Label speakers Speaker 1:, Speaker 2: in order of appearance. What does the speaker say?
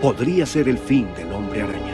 Speaker 1: Podría ser el fin del hombre araña.